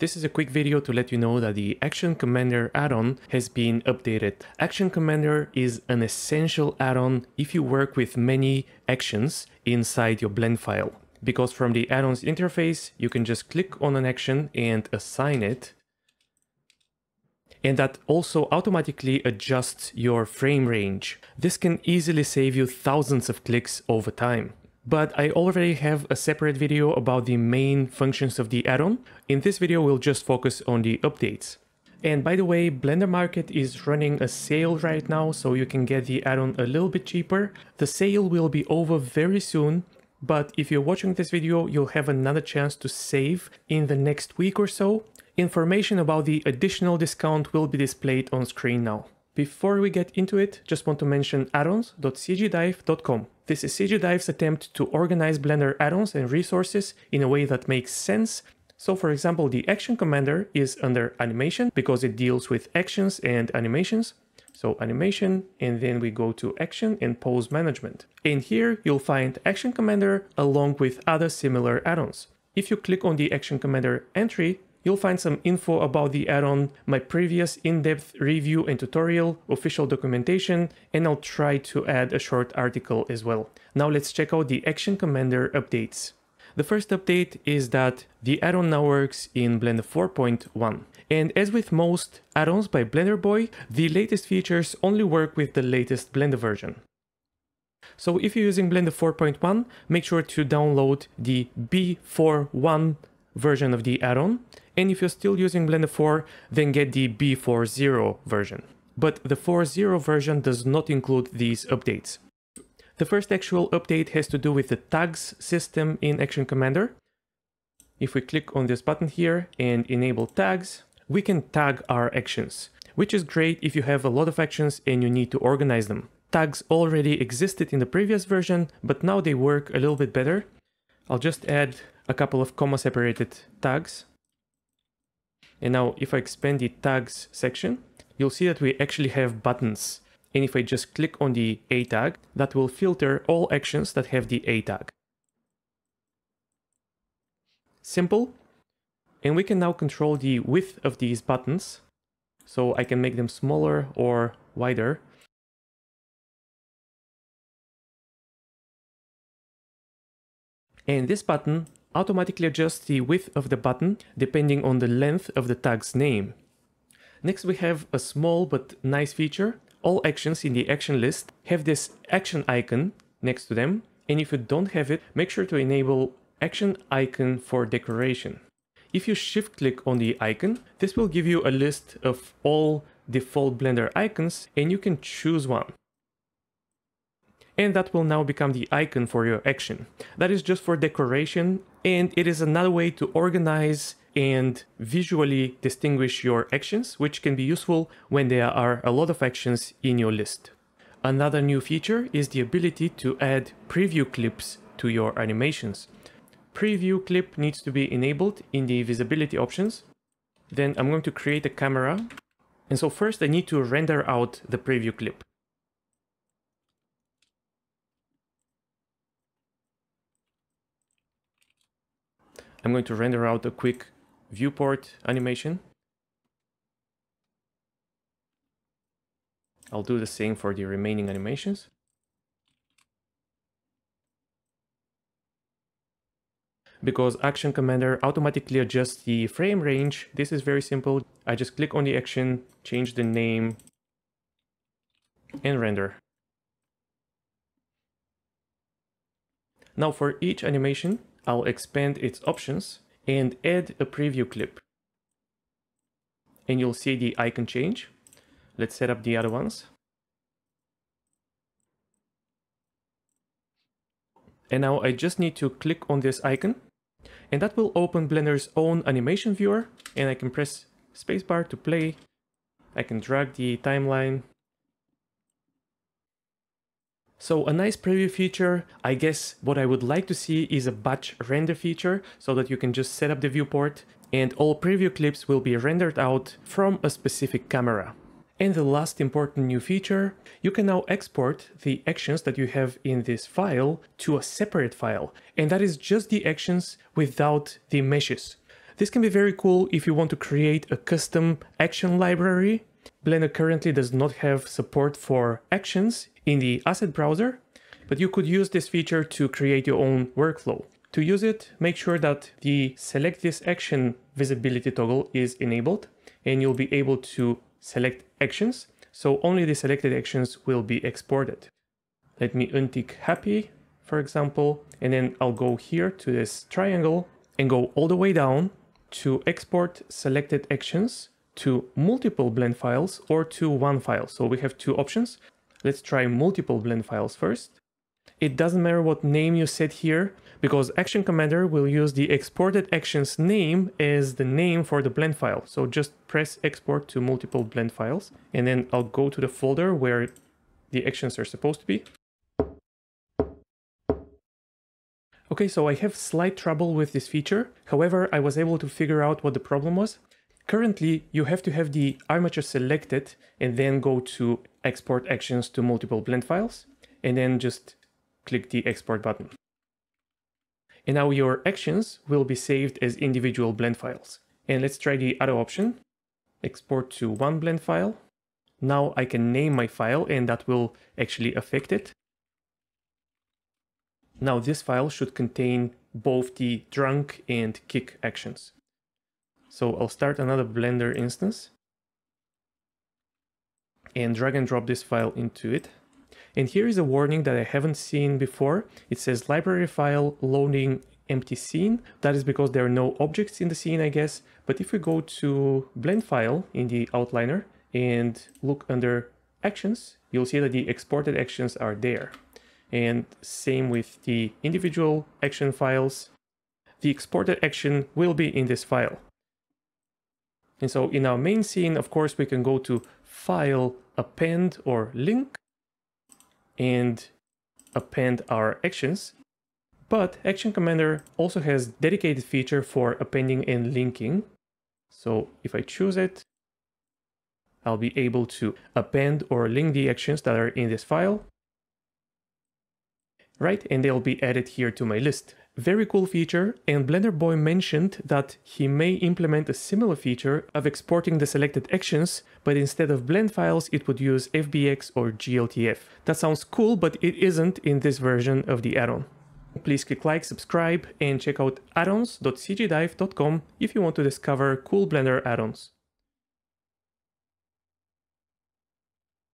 This is a quick video to let you know that the Action Commander add-on has been updated. Action Commander is an essential add-on if you work with many actions inside your blend file. Because from the add-ons interface, you can just click on an action and assign it. And that also automatically adjusts your frame range. This can easily save you thousands of clicks over time but I already have a separate video about the main functions of the add-on. In this video, we'll just focus on the updates. And by the way, Blender Market is running a sale right now, so you can get the add-on a little bit cheaper. The sale will be over very soon, but if you're watching this video, you'll have another chance to save in the next week or so. Information about the additional discount will be displayed on screen now. Before we get into it, just want to mention addons.cgdive.com. This is CGDive's attempt to organize Blender add-ons and resources in a way that makes sense. So for example, the Action Commander is under Animation because it deals with actions and animations. So animation, and then we go to action and pose management. And here you'll find Action Commander along with other similar add-ons. If you click on the Action Commander entry, You'll find some info about the add-on, my previous in-depth review and tutorial, official documentation, and I'll try to add a short article as well. Now let's check out the Action Commander updates. The first update is that the add-on now works in Blender 4.1. And as with most add-ons by BlenderBoi, the latest features only work with the latest Blender version. So if you're using Blender 4.1, make sure to download the B41 version of the add-on and if you're still using Blender 4, then get the B40 version. But the 4.0 version does not include these updates. The first actual update has to do with the tags system in Action Commander. If we click on this button here and enable tags, we can tag our actions, which is great if you have a lot of actions and you need to organize them. Tags already existed in the previous version, but now they work a little bit better. I'll just add a couple of comma separated tags and now if I expand the tags section, you'll see that we actually have buttons. And if I just click on the A tag, that will filter all actions that have the A tag. Simple. And we can now control the width of these buttons. So I can make them smaller or wider. And this button automatically adjusts the width of the button depending on the length of the tag's name. Next we have a small but nice feature. All actions in the action list have this action icon next to them and if you don't have it, make sure to enable action icon for decoration. If you shift click on the icon, this will give you a list of all default Blender icons and you can choose one and that will now become the icon for your action. That is just for decoration and it is another way to organize and visually distinguish your actions, which can be useful when there are a lot of actions in your list. Another new feature is the ability to add preview clips to your animations. Preview clip needs to be enabled in the visibility options. Then I'm going to create a camera. And so first I need to render out the preview clip. I'm going to render out a quick viewport animation. I'll do the same for the remaining animations. Because Action Commander automatically adjusts the frame range, this is very simple. I just click on the action, change the name, and render. Now for each animation, I'll expand its options and add a preview clip. And you'll see the icon change. Let's set up the other ones. And now I just need to click on this icon and that will open Blender's own animation viewer and I can press spacebar to play. I can drag the timeline so a nice preview feature, I guess what I would like to see is a batch render feature so that you can just set up the viewport and all preview clips will be rendered out from a specific camera. And the last important new feature, you can now export the actions that you have in this file to a separate file. And that is just the actions without the meshes. This can be very cool if you want to create a custom action library. Blender currently does not have support for actions in the asset browser, but you could use this feature to create your own workflow. To use it, make sure that the select this action visibility toggle is enabled and you'll be able to select actions. So only the selected actions will be exported. Let me untick happy, for example, and then I'll go here to this triangle and go all the way down to export selected actions to multiple blend files or to one file. So we have two options. Let's try multiple blend files first. It doesn't matter what name you set here because Action Commander will use the exported actions name as the name for the blend file. So just press export to multiple blend files and then I'll go to the folder where the actions are supposed to be. Okay, so I have slight trouble with this feature. However, I was able to figure out what the problem was. Currently, you have to have the armature selected and then go to export actions to multiple blend files and then just click the export button. And now your actions will be saved as individual blend files. And let's try the other option. Export to one blend file. Now I can name my file and that will actually affect it. Now this file should contain both the drunk and kick actions. So I'll start another Blender instance and drag and drop this file into it. And here is a warning that I haven't seen before. It says library file loading empty scene. That is because there are no objects in the scene, I guess. But if we go to blend file in the outliner and look under actions, you'll see that the exported actions are there. And same with the individual action files. The exported action will be in this file. And so in our main scene, of course, we can go to File, Append or Link, and append our actions. But Action Commander also has dedicated feature for appending and linking. So if I choose it, I'll be able to append or link the actions that are in this file right? And they'll be added here to my list. Very cool feature, and BlenderBoi mentioned that he may implement a similar feature of exporting the selected actions, but instead of blend files, it would use FBX or GLTF. That sounds cool, but it isn't in this version of the add-on. Please click like, subscribe, and check out addons.cgdive.com if you want to discover cool Blender add-ons.